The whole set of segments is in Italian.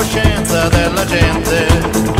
coscienza della gente.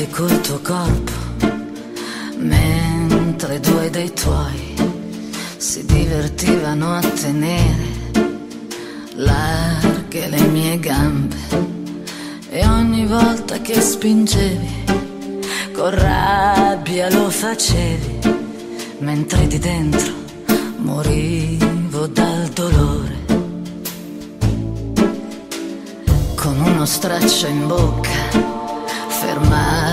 Sfondavi col tuo corpo, mentre due dei tuoi si divertivano a tenere larghe le mie gambe. E ogni volta che spingevi, con rabbia lo facevi, mentre di dentro morivo dal dolore. Con uno straccio in bocca fermavi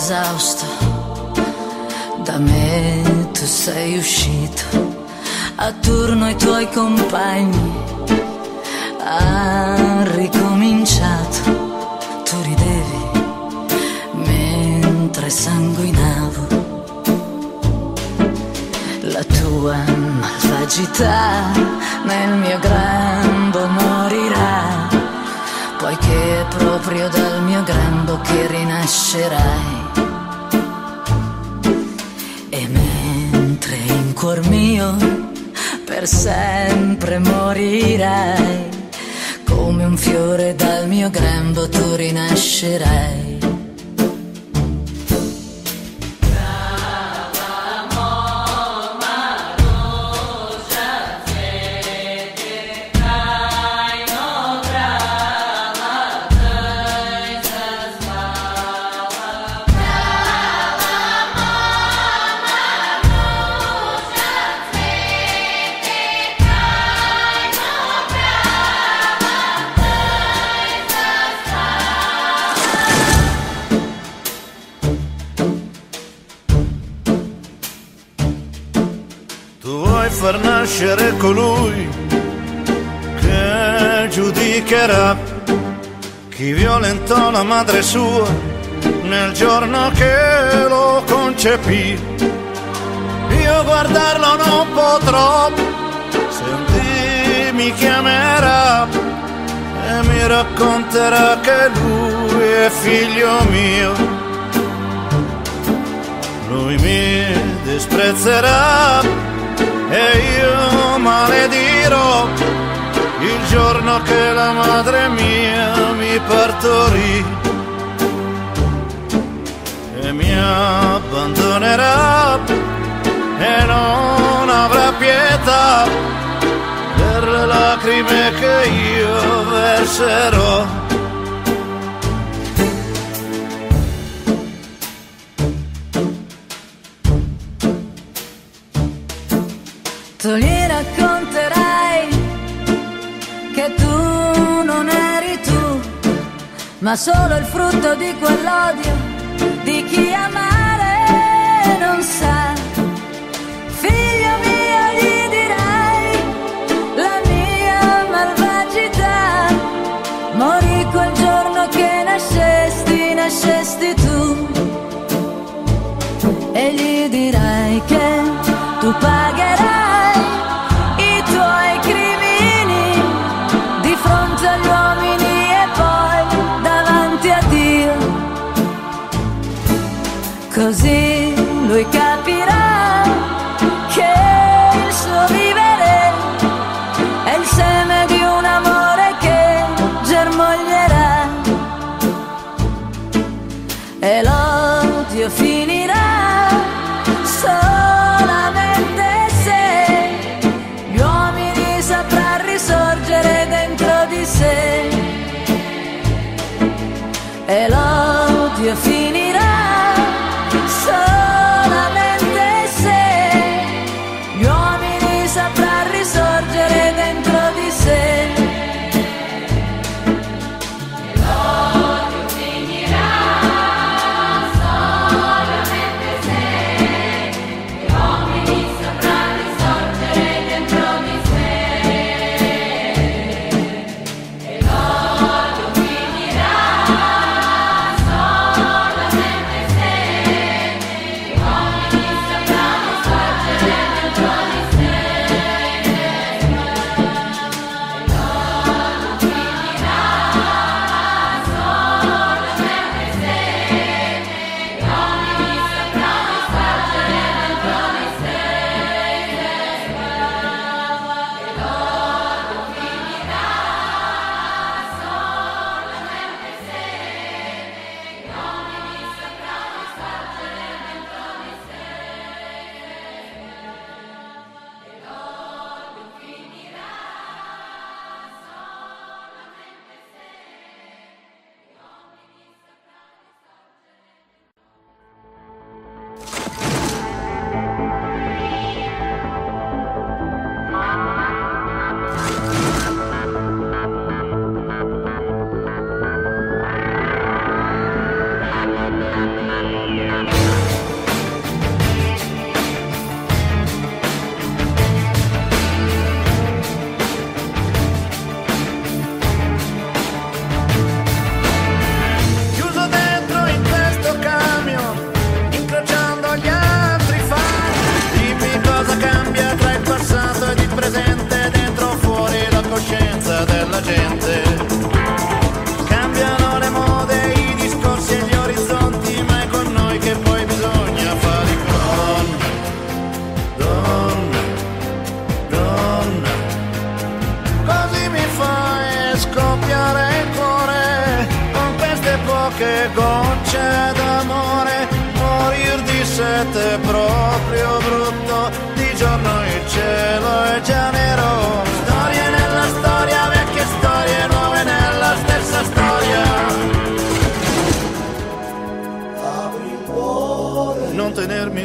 esausto da me tu sei uscito a turno i tuoi compagni. Han ricominciato tu ridevi mentre sanguinavo. La tua malvagità nel mio grembo morirà, poiché è proprio dal mio grembo che rinascerai. E mentre in cuor mio per sempre morirai, come un fiore dal mio grembo tu rinascerai. far nascere colui che giudicherà chi violentò la madre sua nel giorno che lo concepì. Io guardarlo non potrò, se mi chiamerà e mi racconterà che lui è figlio mio. Lui mi disprezzerà e io maledirò il giorno che la madre mia mi partorì e mi abbandonerà e non avrà pietà per le lacrime che io verserò. ma solo il frutto di quell'odio.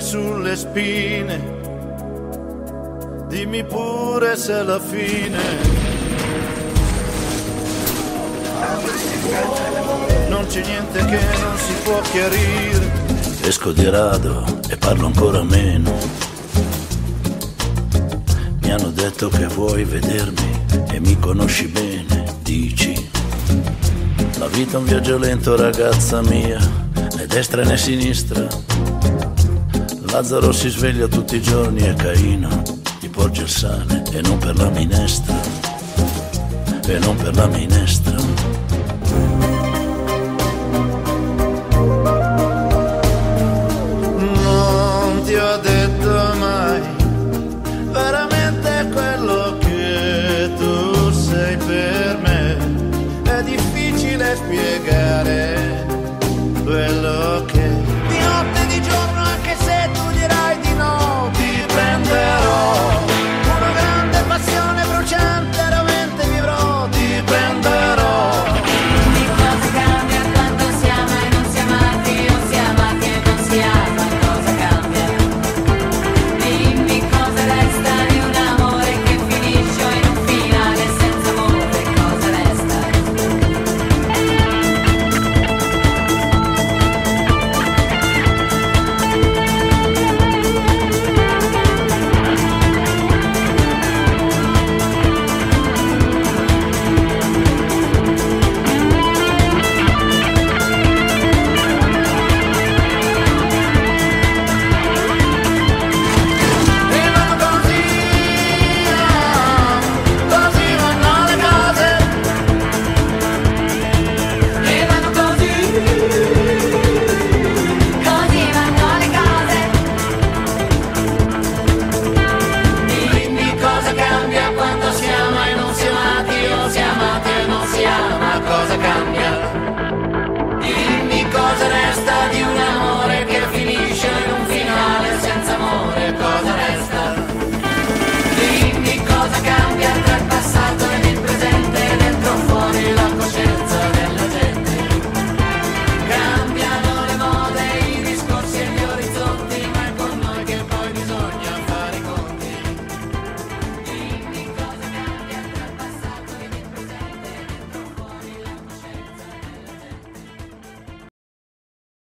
sulle spine, dimmi pure se è la fine non c'è niente che non si può chiarire. Esco di rado e parlo ancora meno. Mi hanno detto che vuoi vedermi e mi conosci bene, dici. La vita è un viaggio lento, ragazza mia, né destra né sinistra Lazzaro si sveglia tutti i giorni e Caino gli porge il sale e non per la minestra, e non per la minestra. Non ti ho detto